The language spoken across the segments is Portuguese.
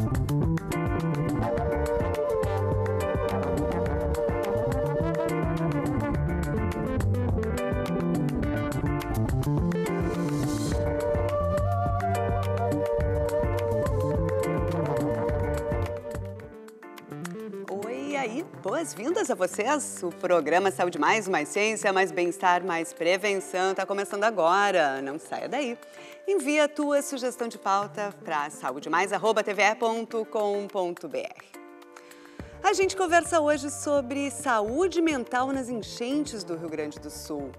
Thank you. Boas-vindas a vocês. O programa Saúde Mais, Mais Ciência, Mais Bem-Estar, Mais Prevenção está começando agora. Não saia daí. Envia a tua sugestão de pauta para saudemais.tve.com.br. A gente conversa hoje sobre saúde mental nas enchentes do Rio Grande do Sul.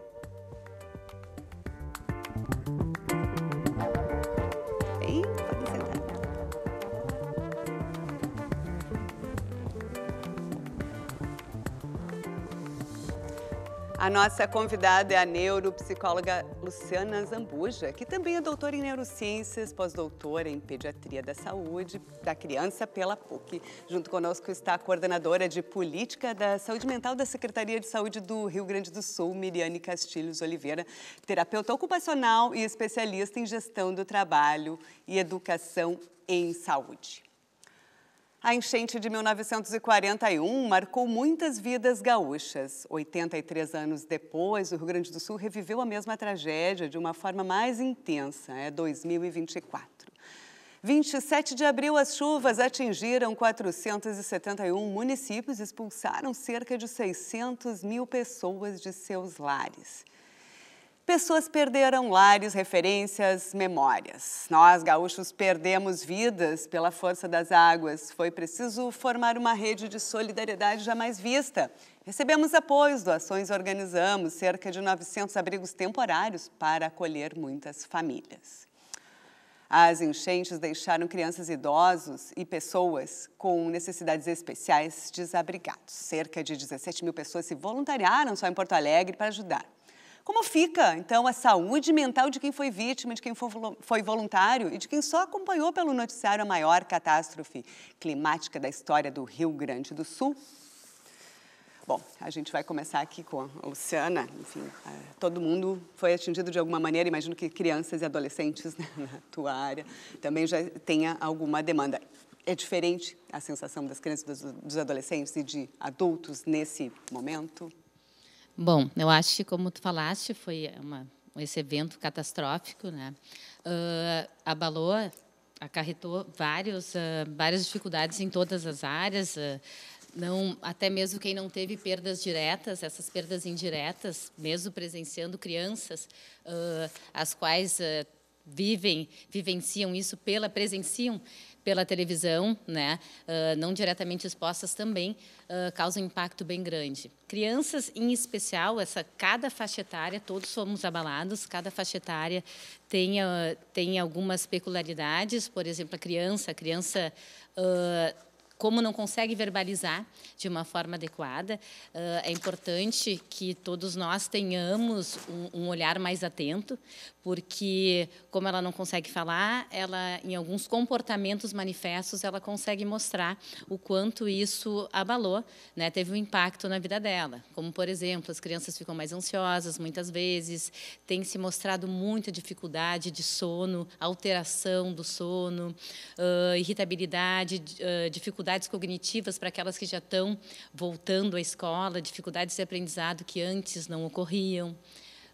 A nossa convidada é a neuropsicóloga Luciana Zambuja, que também é doutora em neurociências, pós-doutora em pediatria da saúde da criança pela PUC. Junto conosco está a coordenadora de política da saúde mental da Secretaria de Saúde do Rio Grande do Sul, Miriane Castilhos Oliveira, terapeuta ocupacional e especialista em gestão do trabalho e educação em saúde. A enchente de 1941 marcou muitas vidas gaúchas. 83 anos depois, o Rio Grande do Sul reviveu a mesma tragédia de uma forma mais intensa. É 2024. 27 de abril, as chuvas atingiram 471 municípios e expulsaram cerca de 600 mil pessoas de seus lares. Pessoas perderam lares, referências, memórias. Nós, gaúchos, perdemos vidas pela força das águas. Foi preciso formar uma rede de solidariedade jamais vista. Recebemos apoios, doações, organizamos cerca de 900 abrigos temporários para acolher muitas famílias. As enchentes deixaram crianças, idosos e pessoas com necessidades especiais desabrigados. Cerca de 17 mil pessoas se voluntariaram só em Porto Alegre para ajudar. Como fica, então, a saúde mental de quem foi vítima, de quem foi voluntário e de quem só acompanhou pelo noticiário a maior catástrofe climática da história do Rio Grande do Sul? Bom, a gente vai começar aqui com a Luciana. Enfim, é, todo mundo foi atingido de alguma maneira, imagino que crianças e adolescentes né, na tua área também já tenha alguma demanda. É diferente a sensação das crianças, dos adolescentes e de adultos nesse momento? Bom, eu acho que, como tu falaste, foi uma, esse evento catastrófico, né? Uh, abalou, acarretou vários, uh, várias dificuldades em todas as áreas. Uh, não, até mesmo quem não teve perdas diretas, essas perdas indiretas, mesmo presenciando crianças, as quais vivem, vivenciam isso pela, presenciam pela televisão, né, uh, não diretamente expostas também, uh, causa um impacto bem grande. Crianças, em especial, essa cada faixa etária, todos somos abalados, cada faixa etária tem, uh, tem algumas peculiaridades, por exemplo, a criança, a criança como não consegue verbalizar de uma forma adequada, é importante que todos nós tenhamos um olhar mais atento, porque como ela não consegue falar, ela em alguns comportamentos manifestos ela consegue mostrar o quanto isso abalou, né? Teve um impacto na vida dela. Como por exemplo, as crianças ficam mais ansiosas muitas vezes, tem se mostrado muita dificuldade de sono, alteração do sono, uh, irritabilidade, uh, dificuldades cognitivas para aquelas que já estão voltando à escola, dificuldades de aprendizado que antes não ocorriam.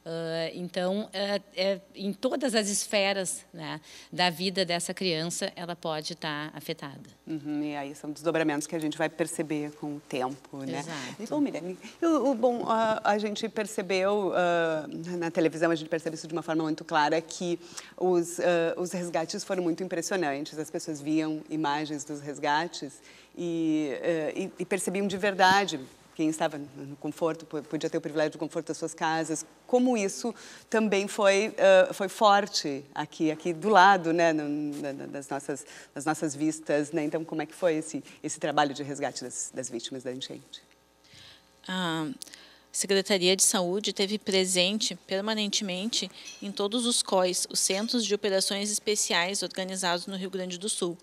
Uh, então, é, é, em todas as esferas né, da vida dessa criança, ela pode estar tá afetada. Uhum, e aí são desdobramentos que a gente vai perceber com o tempo, né? Exato. E, bom, Miriam, o, bom, a, a, gente percebeu, uh, na televisão, a gente percebe isso de uma forma muito clara, que os, uh, os resgates foram muito impressionantes. As pessoas viam imagens dos resgates e, e, e percebiam de verdade quem estava no conforto podia ter o privilégio do conforto das suas casas. Como isso também foi uh, foi forte aqui aqui do lado, né, das nossas das nossas vistas, né? Então como é que foi esse esse trabalho de resgate das, das vítimas da enchente? A Secretaria de Saúde teve presente permanentemente em todos os COIs, os Centros de Operações Especiais organizados no Rio Grande do Sul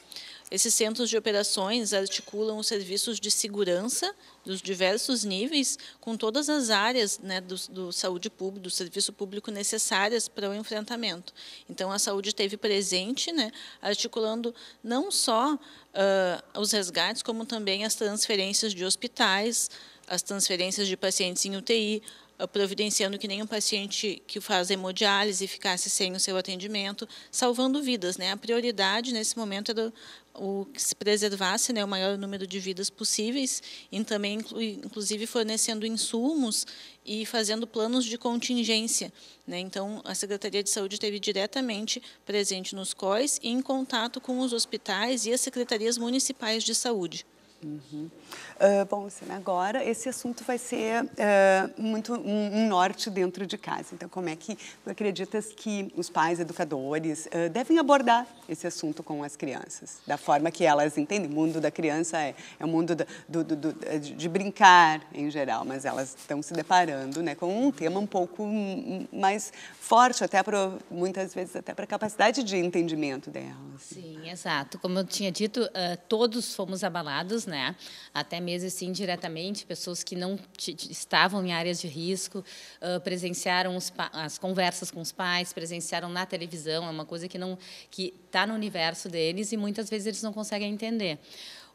esses centros de operações articulam os serviços de segurança dos diversos níveis com todas as áreas né, do, do saúde pública, do serviço público necessárias para o enfrentamento. Então, a saúde esteve presente, né, articulando não só uh, os resgates, como também as transferências de hospitais, as transferências de pacientes em UTI, providenciando que nenhum paciente que faz hemodiálise ficasse sem o seu atendimento, salvando vidas. Né? A prioridade nesse momento era o que se preservasse né, o maior número de vidas possíveis e também, inclusive, fornecendo insumos e fazendo planos de contingência. Né? Então, a Secretaria de Saúde esteve diretamente presente nos COIs e em contato com os hospitais e as secretarias municipais de saúde. Uhum. Uh, bom, agora esse assunto vai ser uh, muito um, um, norte dentro de casa. Então, como é que tu acreditas que os pais, educadores, uh, devem abordar esse assunto com as crianças? Da forma que elas entendem. O mundo da criança é, é o mundo do, do, do, de brincar, em geral, mas elas estão se deparando né, com um tema um pouco mais forte, até pra, muitas vezes até para a capacidade de entendimento delas. Sim, exato. Como eu tinha dito, todos fomos abalados, né? Até mesmo assim diretamente, pessoas que não estavam em áreas de risco, uh, presenciaram as conversas com os pais, presenciaram na televisão, é uma coisa que não que está no universo deles e muitas vezes eles não conseguem entender.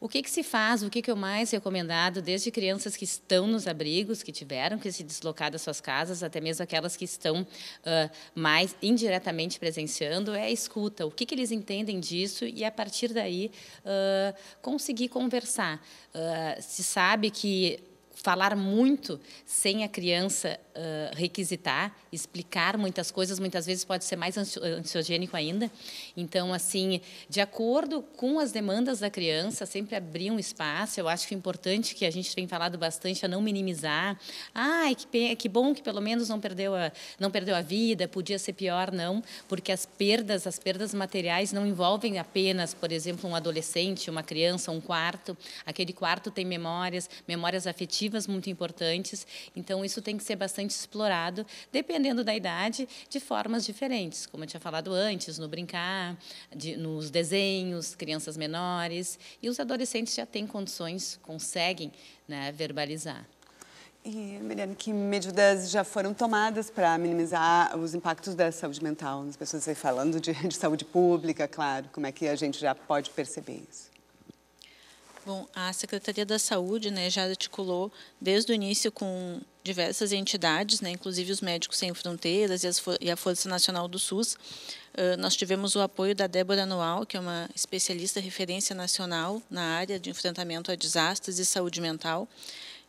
O que, que se faz, o que, que é o mais recomendado, desde crianças que estão nos abrigos, que tiveram que se deslocar das suas casas, até mesmo aquelas que estão uh, mais indiretamente presenciando, é a escuta. O que, que eles entendem disso e, a partir daí, uh, conseguir conversar. Uh, se sabe que falar muito sem a criança requisitar, explicar muitas coisas, muitas vezes pode ser mais ansiogênico ainda. Então, assim, de acordo com as demandas da criança, sempre abrir um espaço. Eu acho que é importante que a gente tem falado bastante a não minimizar. Ai, que, que bom que pelo menos não perdeu a não perdeu a vida, podia ser pior, não, porque as perdas, as perdas materiais não envolvem apenas, por exemplo, um adolescente, uma criança, um quarto. Aquele quarto tem memórias, memórias afetivas muito importantes. Então, isso tem que ser bastante explorado, dependendo da idade, de formas diferentes, como eu tinha falado antes, no brincar, de, nos desenhos, crianças menores, e os adolescentes já têm condições, conseguem né, verbalizar. E, Miriam, que medidas já foram tomadas para minimizar os impactos da saúde mental nas pessoas? Falando de, de saúde pública, claro, como é que a gente já pode perceber isso? Bom, a Secretaria da Saúde né, já articulou desde o início com diversas entidades, né, inclusive os Médicos Sem Fronteiras e, as, e a Força Nacional do SUS. Uh, nós tivemos o apoio da Débora Anual, que é uma especialista referência nacional na área de enfrentamento a desastres e saúde mental.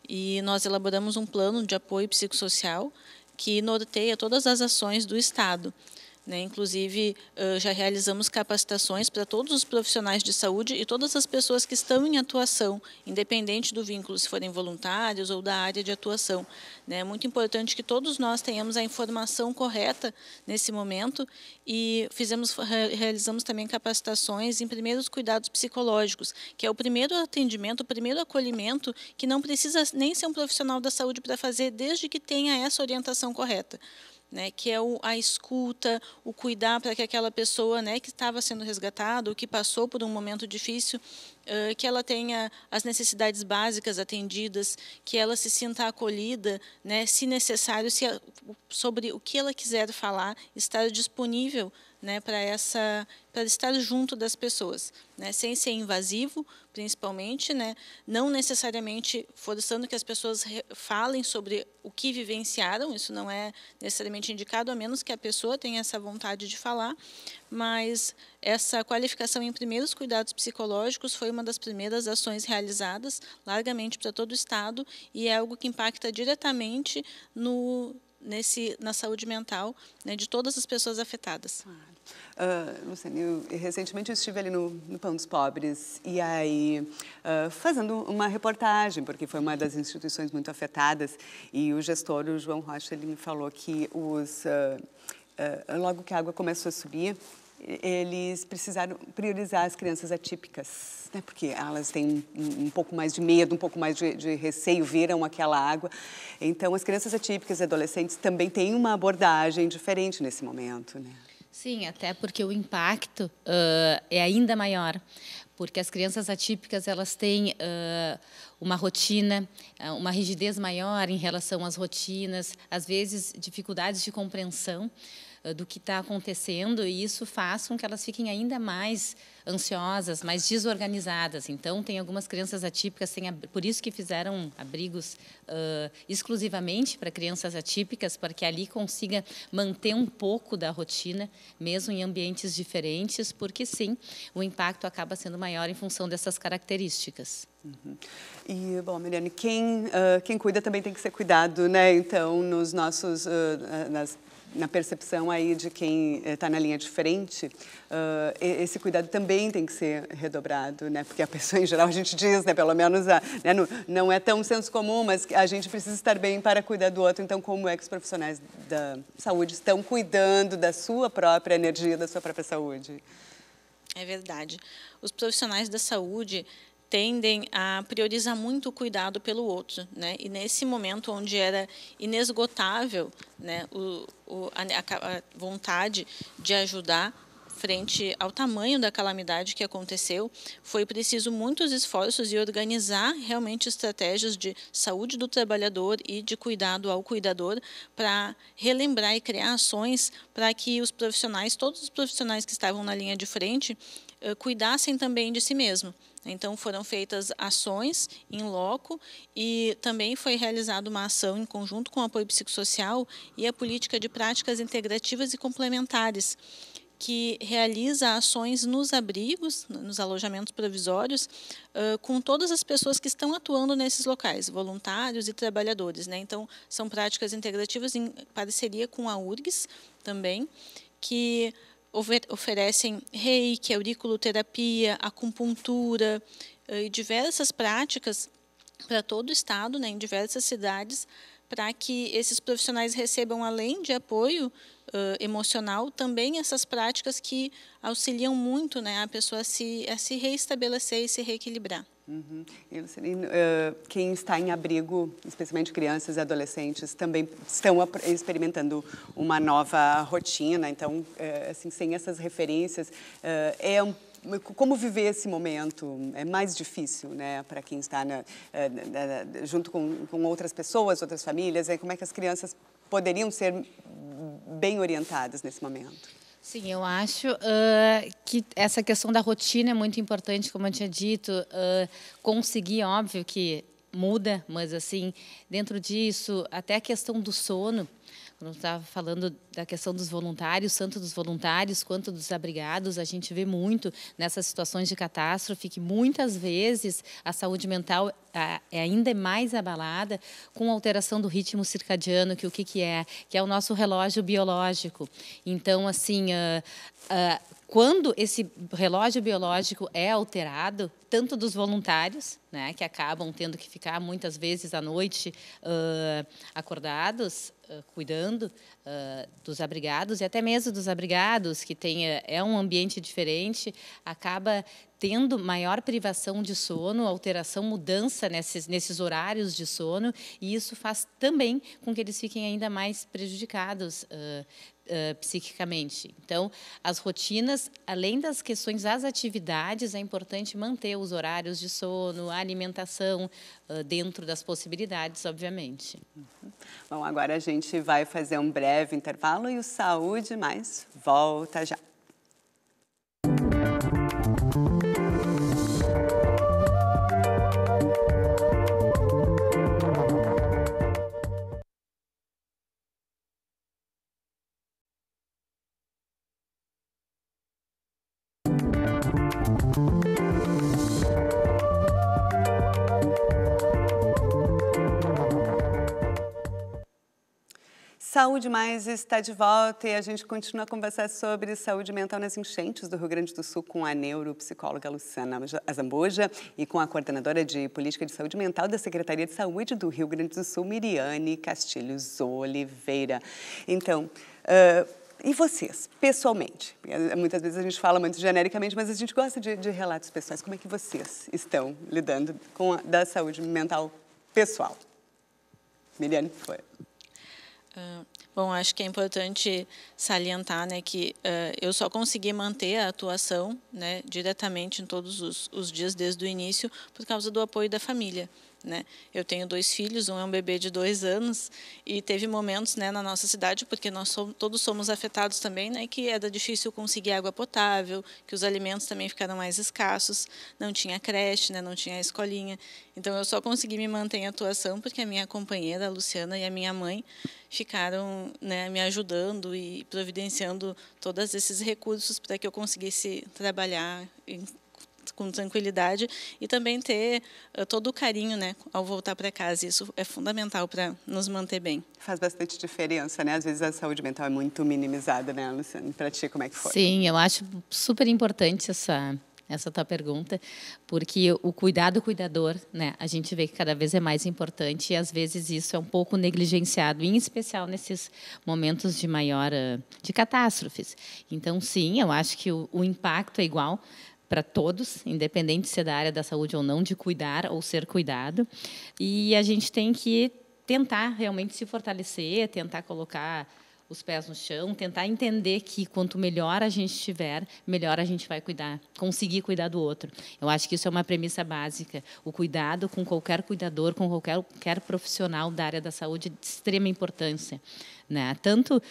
E nós elaboramos um plano de apoio psicossocial que norteia todas as ações do Estado. Né? Inclusive, já realizamos capacitações para todos os profissionais de saúde e todas as pessoas que estão em atuação, independente do vínculo, se forem voluntários ou da área de atuação. Né? É muito importante que todos nós tenhamos a informação correta nesse momento e fizemos, realizamos também capacitações em primeiros cuidados psicológicos, que é o primeiro atendimento, o primeiro acolhimento que não precisa nem ser um profissional da saúde para fazer, desde que tenha essa orientação correta né, que é o, a escuta, o cuidar para que aquela pessoa né, que estava sendo resgatada, ou que passou por um momento difícil, uh, que ela tenha as necessidades básicas atendidas, que ela se sinta acolhida, né, se necessário, se, sobre o que ela quiser falar, estar disponível né, para essa para estar junto das pessoas, né, sem ser invasivo, principalmente, né, não necessariamente forçando que as pessoas falem sobre o que vivenciaram, isso não é necessariamente indicado, a menos que a pessoa tenha essa vontade de falar, mas essa qualificação em primeiros cuidados psicológicos foi uma das primeiras ações realizadas largamente para todo o Estado e é algo que impacta diretamente no nesse, na saúde mental né, de todas as pessoas afetadas. Uh, Luciane, eu, recentemente eu estive ali no, no Pão dos Pobres e aí uh, fazendo uma reportagem, porque foi uma das instituições muito afetadas e o gestor, o João Rocha, ele me falou que os, uh, logo que a água começou a subir, eles precisaram priorizar as crianças atípicas, né? porque elas têm um, um pouco mais de medo, um pouco mais de, de, receio, viram aquela água. Então, as crianças atípicas e adolescentes também têm uma abordagem diferente nesse momento. Né? Sim, até porque o impacto uh, é ainda maior, porque as crianças atípicas elas têm uh, uma rotina, uma rigidez maior em relação às rotinas, às vezes dificuldades de compreensão do que está acontecendo e isso faz com que elas fiquem ainda mais ansiosas, mais desorganizadas. Então, tem algumas crianças atípicas, por isso que fizeram abrigos uh, exclusivamente para crianças atípicas, para que ali consiga manter um pouco da rotina, mesmo em ambientes diferentes, porque sim, o impacto acaba sendo maior em função dessas características. Uhum. E, bom, Miriane, quem, uh, quem cuida também tem que ser cuidado, né? Então, nos nossos, uh, nas na percepção aí de quem está na linha de frente, uh, esse cuidado também tem que ser redobrado, né? Porque a pessoa, em geral, a gente diz, né? Pelo menos, a, né? não, não é tão senso comum, mas a gente precisa estar bem para cuidar do outro. Então, como é que os profissionais da saúde estão cuidando da sua própria energia, da sua própria saúde? É verdade. Os profissionais da saúde tendem a priorizar muito o cuidado pelo outro, né? E nesse momento onde era inesgotável, né, o, o a, a vontade de ajudar frente ao tamanho da calamidade que aconteceu, foi preciso muitos esforços e organizar realmente estratégias de saúde do trabalhador e de cuidado ao cuidador para relembrar e criar ações para que os profissionais, todos os profissionais que estavam na linha de frente, eh, cuidassem também de si mesmo. Então foram feitas ações em loco e também foi realizada uma ação em conjunto com o apoio psicossocial e a política de práticas integrativas e complementares, que realiza ações nos abrigos, nos alojamentos provisórios, com todas as pessoas que estão atuando nesses locais, voluntários e trabalhadores. Né? Então, são práticas integrativas em parceria com a URGS também, que oferecem reiki, auriculoterapia, acupuntura eh, e diversas práticas para todo o estado, né, em diversas cidades, para que esses profissionais recebam, além de apoio uh, emocional, também essas práticas que auxiliam muito né, a pessoa a se, a se reestabelecer e se reequilibrar. Uhum. E, uh, quem está em abrigo, especialmente crianças e adolescentes, também estão experimentando uma nova rotina. Então, uh, assim, sem essas referências, uh, é um como viver esse momento é mais difícil, né, para quem está na, na, junto com, com, outras pessoas, outras famílias. É como é que as crianças poderiam ser bem orientadas nesse momento? Sim, eu acho uh, que essa questão da rotina é muito importante, como eu tinha dito. Uh, conseguir, óbvio que muda, mas assim, dentro disso, até a questão do sono quando estava falando da questão dos voluntários, tanto dos voluntários quanto dos abrigados, a gente vê muito nessas situações de catástrofe que muitas vezes a saúde mental é ainda mais abalada com a alteração do ritmo circadiano, que o que, que é? Que é o nosso relógio biológico. Então, assim, uh, uh, quando esse relógio biológico é alterado, tanto dos voluntários, né, que acabam tendo que ficar muitas vezes à noite uh, acordados, cuidando dos abrigados, e até mesmo dos abrigados, que tem, é um ambiente diferente, acaba tendo maior privação de sono, alteração, mudança nesses, nesses horários de sono, e isso faz também com que eles fiquem ainda mais prejudicados uh, psiquicamente. Então, as rotinas, além das questões das atividades, é importante manter os horários de sono, a alimentação, uh, dentro das possibilidades, obviamente. Uhum. Bom, agora a gente vai fazer um breve intervalo e o Saúde Mais volta já. Saúde Mais está de volta e a gente continua a conversar sobre saúde mental nas enchentes do Rio Grande do Sul com a neuropsicóloga Luciana Azambuja e com a coordenadora de Política de Saúde Mental da Secretaria de Saúde do Rio Grande do Sul, Miriane Castilhos Oliveira. Então, uh, e vocês, pessoalmente? Muitas vezes a gente fala muito genericamente, mas a gente gosta de, de relatos pessoais. Como é que vocês estão lidando com a da saúde mental pessoal? Miriane, foi. Uh, Bom, acho que é importante salientar né, que uh, eu só consegui manter a atuação né, diretamente em todos os, os dias desde o início por causa do apoio da família. Né? Eu tenho dois filhos, um é um bebê de dois anos e teve momentos né, na nossa cidade, porque nós somos, todos somos afetados também, né, que era difícil conseguir água potável, que os alimentos também ficaram mais escassos, não tinha creche, né, não tinha escolinha. Então eu só consegui me manter em atuação porque a minha companheira, a Luciana, e a minha mãe ficaram né, me ajudando e providenciando todos esses recursos para que eu conseguisse trabalhar com tranquilidade e também ter uh, todo o carinho, né, ao voltar para casa. Isso é fundamental para nos manter bem. Faz bastante diferença, né? Às vezes a saúde mental é muito minimizada, né, Luciana? Para ti, como é que foi? Sim, eu acho super importante essa essa tua pergunta, porque o cuidado cuidador, né, a gente vê que cada vez é mais importante e às vezes isso é um pouco negligenciado, em especial nesses momentos de maior de catástrofes. Então, sim, eu acho que o, o impacto é igual, para todos, independente se é da área da saúde ou não, de cuidar ou ser cuidado. E a gente tem que tentar realmente se fortalecer, tentar colocar os pés no chão, tentar entender que quanto melhor a gente estiver, melhor a gente vai cuidar, conseguir cuidar do outro. Eu acho que isso é uma premissa básica. O cuidado com qualquer cuidador, com qualquer, qualquer profissional da área da saúde, de extrema importância. Né? Tanto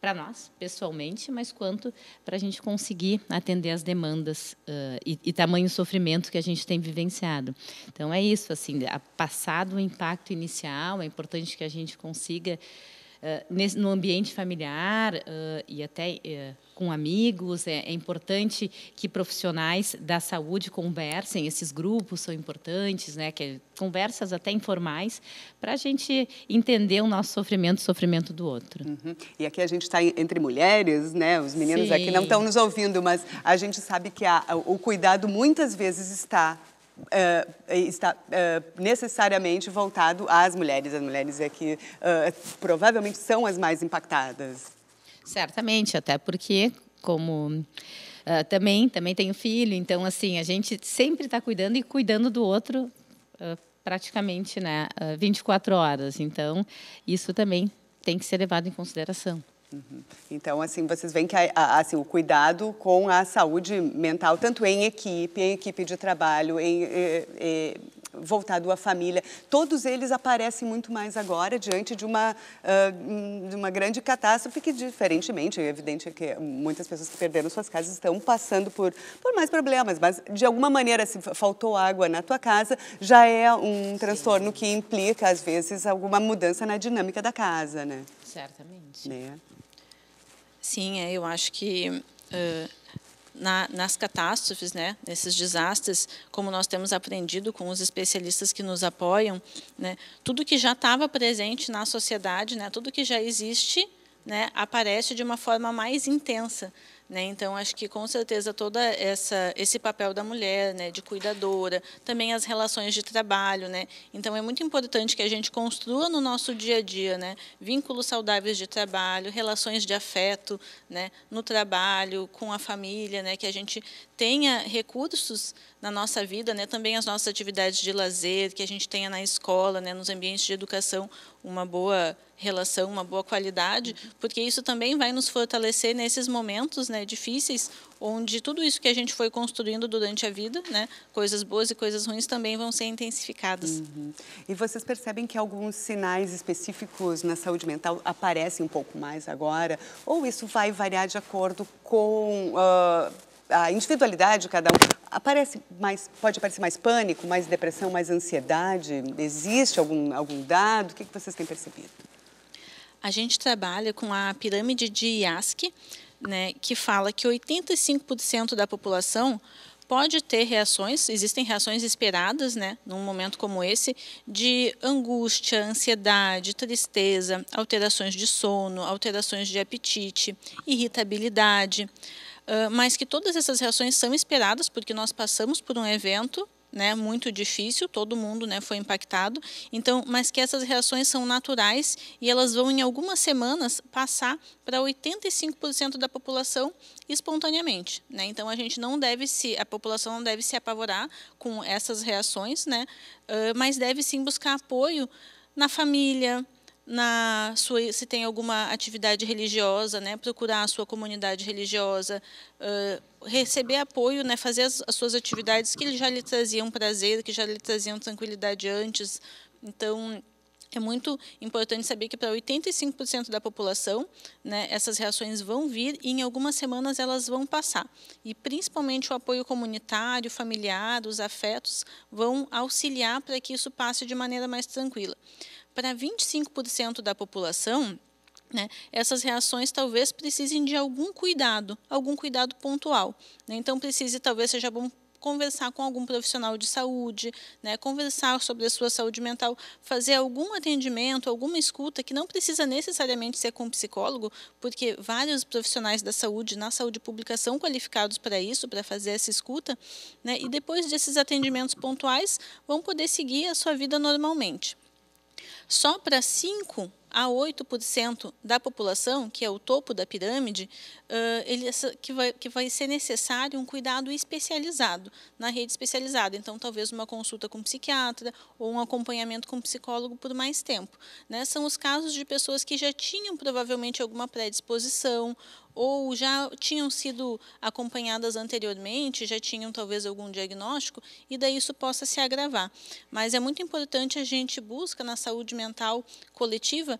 para nós, pessoalmente, mas quanto para a gente conseguir atender as demandas uh, e, e tamanho sofrimento que a gente tem vivenciado. Então, é isso, assim, passado o impacto inicial, é importante que a gente consiga eh, nesse, no ambiente familiar uh, e até uh, com amigos. É, é, importante que profissionais da saúde conversem, esses grupos são importantes, né, que, conversas até informais, para a gente entender o nosso sofrimento o sofrimento do outro. Uhum. E aqui a gente está entre mulheres, né, os meninos Sim. aqui não estão nos ouvindo, mas a gente sabe que a, o cuidado muitas vezes está Uh, está uh, necessariamente voltado às mulheres. As mulheres é que uh, provavelmente são as mais impactadas. Certamente, até porque, como também, também tenho filho, então, assim, a gente sempre está cuidando e cuidando do outro praticamente né, 24 horas. Então, isso também tem que ser levado em consideração. Uhum. Então, assim, vocês veem que a, assim, o cuidado com a saúde mental, tanto em equipe, em equipe de trabalho, em, voltado à família, todos eles aparecem muito mais agora diante de uma, uh, de uma grande catástrofe que, diferentemente, é evidente que muitas pessoas que perderam suas casas estão passando por, por mais problemas, mas, de alguma maneira, se faltou água na tua casa, já é um transtorno Sim. que implica, às vezes, alguma mudança na dinâmica da casa, né? Certamente. Né? Sim, é, eu acho que uh, na, nas catástrofes, né, nesses desastres, como nós temos aprendido com os especialistas que nos apoiam, né, tudo que já estava presente na sociedade, né, tudo que já existe, né, aparece de uma forma mais intensa. Né? Então, acho que com certeza essa esse papel da mulher, né, de cuidadora, também as relações de trabalho, né? Então é muito importante que a gente construa no nosso dia a dia, né, vínculos saudáveis de trabalho, relações de afeto, né, no trabalho, com a família, né, que a gente tenha recursos na nossa vida, né, também as nossas atividades de lazer, que a gente tenha na escola, né, nos ambientes de educação, uma boa relação, uma boa qualidade, porque isso também vai nos fortalecer nesses momentos né, difíceis, onde tudo isso que a gente foi construindo durante a vida, né, coisas boas e coisas ruins, também vão ser intensificadas. Uhum. E vocês percebem que alguns sinais específicos na saúde mental aparecem um pouco mais agora? Ou isso vai variar de acordo com. Uh a individualidade de cada um. Aparece mais pode aparecer mais pânico mais depressão mais ansiedade? Existe algum algum dado? O que, que vocês têm percebido? A gente trabalha com a pirâmide de IASC, né, que fala que 85% da população pode ter reações, existem reações esperadas, né, num momento como esse, de angústia, ansiedade, tristeza, alterações de sono, alterações de apetite, irritabilidade, mas que todas essas reações são esperadas porque nós passamos por um evento né, muito difícil, todo mundo né, foi impactado. Então, mas que essas reações são naturais e elas vão em algumas semanas passar para 85% da população espontaneamente, né? Então a gente não deve se a população não deve se apavorar com essas reações, né? Uh, mas deve sim buscar apoio na família, na sua, se tem alguma atividade religiosa, né, procurar a sua comunidade religiosa, uh, receber apoio, né, fazer as, as, suas atividades que já lhe traziam prazer, que já lhe traziam tranquilidade antes. Então, é muito importante saber que para 85% da população, né, essas reações vão vir e em algumas semanas elas vão passar. E principalmente o apoio comunitário, familiar, os afetos vão auxiliar para que isso passe de maneira mais tranquila. Para 25% da população, né, essas reações talvez precisem de algum cuidado, algum cuidado pontual. Né? Então, precise, talvez seja bom conversar com algum profissional de saúde, né, conversar sobre a sua saúde mental, fazer algum atendimento, alguma escuta, que não precisa necessariamente ser com um psicólogo, porque vários profissionais da saúde, na saúde pública, são qualificados para isso, para fazer essa escuta, né, e depois desses atendimentos pontuais, vão poder seguir a sua vida normalmente. Só para 5 a 8% da população, que é o topo da pirâmide, uh, ele, que, vai, que vai ser necessário um cuidado especializado, na rede especializada. Então, talvez uma consulta com psiquiatra ou um acompanhamento com psicólogo por mais tempo. Né? São os casos de pessoas que já tinham provavelmente alguma predisposição ou já tinham sido acompanhadas anteriormente, já tinham talvez algum diagnóstico, e daí isso possa se agravar. Mas é muito importante a gente busca na saúde mental coletiva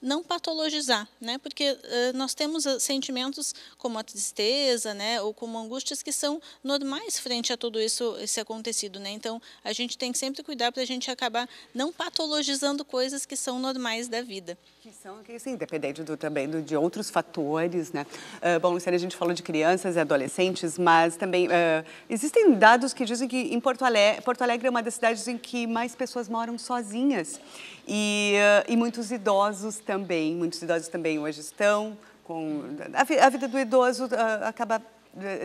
não patologizar, né? Porque uh, nós temos uh, sentimentos como a tristeza, né, ou como angústias que são normais frente a tudo isso esse acontecido, né? Então, a gente tem que sempre cuidar para a gente acabar não patologizando coisas que são normais da vida. Que são, assim, dependendo do, também do, de outros fatores, né? Uh, bom, Luciana, a gente falou de crianças e adolescentes, mas também uh, existem dados que dizem que em Porto Alegre, Porto Alegre é uma das cidades em que mais pessoas moram sozinhas e, e muitos idosos muitos idosos também hoje estão com... A, vida do idoso acaba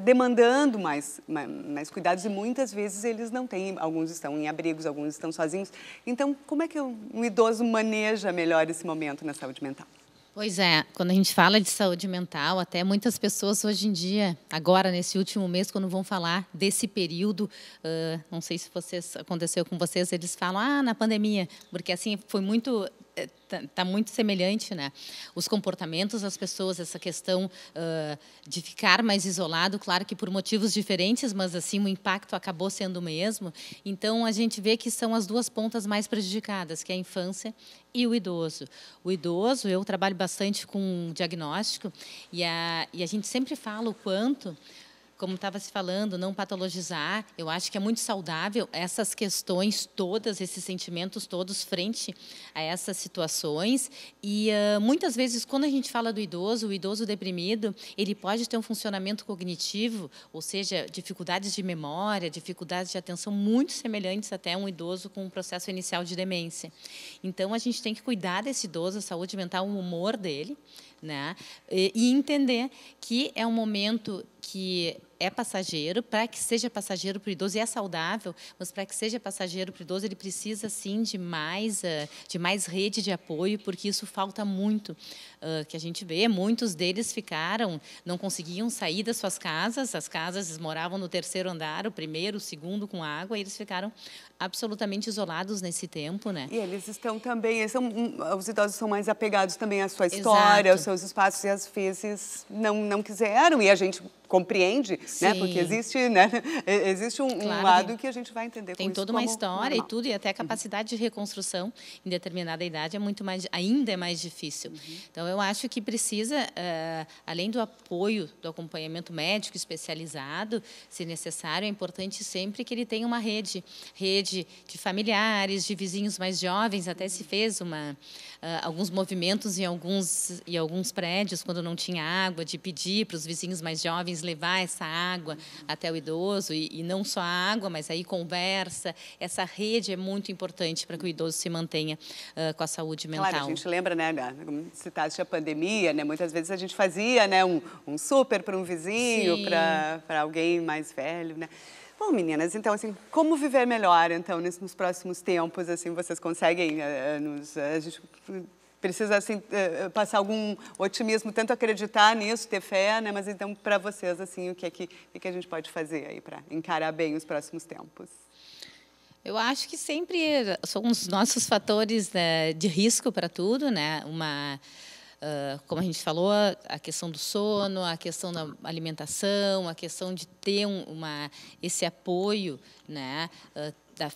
demandando mais, mais cuidados e muitas vezes eles não têm, alguns estão em abrigos, alguns estão sozinhos. Então, como é que um idoso maneja melhor esse momento na saúde mental? Pois é, quando a gente fala de saúde mental, até muitas pessoas hoje em dia, agora nesse último mês, quando vão falar desse período, uh, não sei se vocês aconteceu com vocês, eles falam ah na pandemia, porque assim foi muito está tá muito semelhante, né? Os comportamentos das pessoas, essa questão uh, de ficar mais isolado, claro que por motivos diferentes, mas assim o impacto acabou sendo o mesmo. Então a gente vê que são as duas pontas mais prejudicadas, que é a infância e o idoso. O idoso, eu trabalho bastante com diagnóstico e a, e a gente sempre fala o quanto como estava se falando, não patologizar. Eu acho que é muito saudável essas questões todas, esses sentimentos todos frente a essas situações. E uh, muitas vezes, quando a gente fala do idoso, o idoso deprimido, ele pode ter um funcionamento cognitivo, ou seja, dificuldades de memória, dificuldades de atenção muito semelhantes até a um idoso com um processo inicial de demência. Então, a gente tem que cuidar desse idoso, a saúde mental, o humor dele, né? e, e entender que é um momento que é passageiro, para que seja passageiro para o idoso, e é saudável, mas para que seja passageiro para o idoso, ele precisa, sim, de mais, uh, de mais rede de apoio, porque isso falta muito, uh, que a gente vê, muitos deles ficaram, não conseguiam sair das suas casas, as casas eles moravam no terceiro andar, o primeiro, o segundo com água, e eles ficaram absolutamente isolados nesse tempo, né? E eles estão também, são, os idosos são mais apegados também à sua história, Exato. aos seus espaços, e às vezes não, não quiseram, e a gente compreende, Sim. né? Porque existe, né? Existe um, claro, um lado que a gente vai entender. Tem toda uma história normal. e tudo e até a capacidade de reconstrução em determinada idade é muito mais, ainda é mais difícil. Uhum. Então eu acho que precisa, uh, além do apoio do acompanhamento médico especializado, se necessário, é importante sempre que ele tenha uma rede, rede de familiares, de vizinhos mais jovens. Até se fez uma uh, alguns movimentos em alguns em alguns prédios quando não tinha água de pedir para os vizinhos mais jovens levar essa água até o idoso e, e não só a água, mas aí conversa. Essa rede é muito importante para que o idoso se mantenha uh, com a saúde mental. Claro, a gente lembra, né, como citaste a pandemia, né, muitas vezes a gente fazia né, um, um super para um vizinho, para alguém mais velho, né? Bom, meninas, então, assim, como viver melhor, então, nos próximos tempos, assim, vocês conseguem uh, nos... Uh, a gente precisa assim, eh, eh, passar algum otimismo, tanto acreditar nisso, ter fé, né? mas então, para vocês, assim, o que é que, o que a gente pode fazer aí para encarar bem os próximos tempos? Eu acho que sempre são os nossos fatores né, de risco para tudo, né? Uma Uh, como a gente falou, a questão do sono, a questão da alimentação, a questão de ter um, uma, esse apoio, né, uh,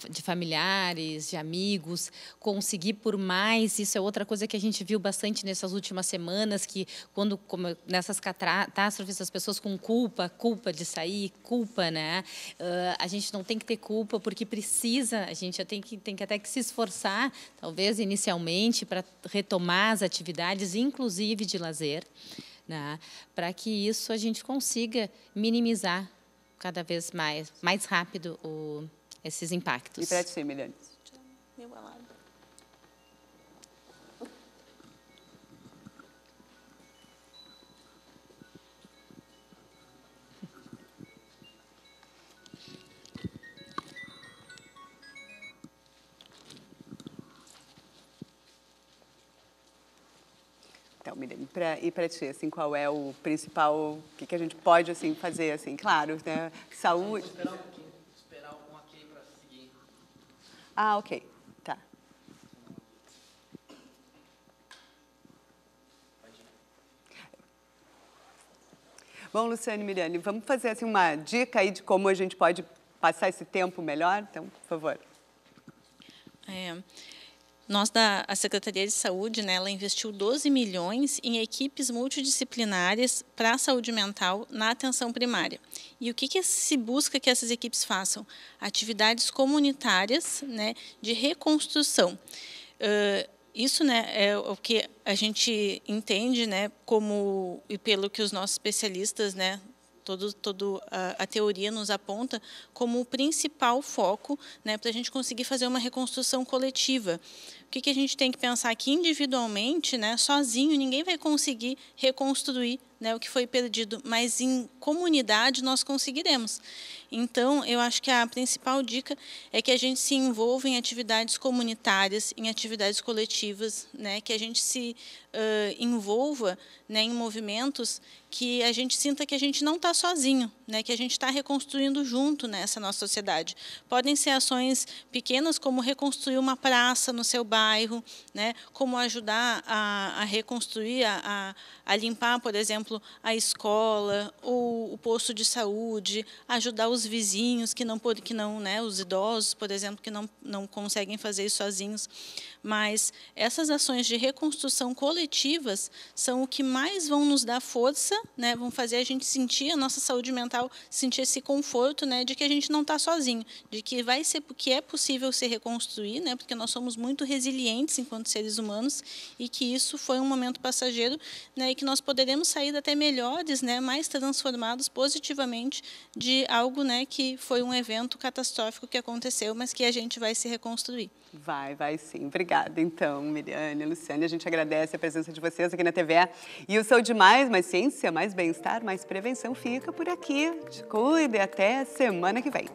de familiares, de amigos, conseguir por mais, isso é outra coisa que a gente viu bastante nessas últimas semanas, que quando nessas catástrofes as pessoas com culpa, culpa de sair, culpa, né? Uh, a gente não tem que ter culpa porque precisa, a gente tem que tem que até que se esforçar, talvez inicialmente para retomar as atividades, inclusive de lazer, né? Para que isso a gente consiga minimizar cada vez mais mais rápido o esses impactos. E para ti, alado. Então, Miriam, pra, e para ti, assim, qual é o principal, o que, que a gente pode assim, fazer, assim, claro, né? Saúde... Ah, ok. Tá. Bom, Luciane Miriane, vamos fazer assim, uma dica aí de como a gente pode passar esse tempo melhor? Então, por favor. É, nós da a Secretaria de Saúde, né, ela investiu 12 milhões em equipes multidisciplinares para a saúde mental na atenção primária. E o que, que se busca que essas equipes façam? Atividades comunitárias né, de reconstrução. Uh, isso né, é o que a gente entende né, como, e pelo que os nossos especialistas né, todo, todo a, a, teoria nos aponta como o principal foco né, para a gente conseguir fazer uma reconstrução coletiva. O que, que a gente tem que pensar que individualmente, né, sozinho, ninguém vai conseguir reconstruir né, o que foi perdido, mas em comunidade nós conseguiremos. Então, eu acho que a principal dica é que a gente se envolva em atividades comunitárias, em atividades coletivas, né, que a gente se uh, envolva né, em movimentos que a gente sinta que a gente não está sozinho, né, que a gente está reconstruindo junto nessa nossa sociedade. Podem ser ações pequenas, como reconstruir uma praça no seu bairro, né, como ajudar a, a reconstruir, a, a, limpar, por exemplo, a escola, o, o posto de saúde, ajudar os vizinhos que não que não, né, os idosos, por exemplo, que não, não conseguem fazer isso sozinhos. Mas essas ações de reconstrução coletivas são o que mais vão nos dar força, né, vão fazer a gente sentir a nossa saúde mental, sentir esse conforto, né, de que a gente não está sozinho, de que vai ser porque é possível se reconstruir, né, porque nós somos muito resilientes enquanto seres humanos e que isso foi um momento passageiro, né, e que nós poderemos sair até melhores, né, mais transformados positivamente de algo, né, que foi um evento catastrófico que aconteceu, mas que a gente vai se reconstruir. Vai, vai sim. Obrigada, então, Miriane, Luciane. A gente agradece a presença de vocês aqui na TV. E o Sou Demais, mais ciência, mais bem-estar, mais prevenção fica por aqui. Te cuide até semana que vem.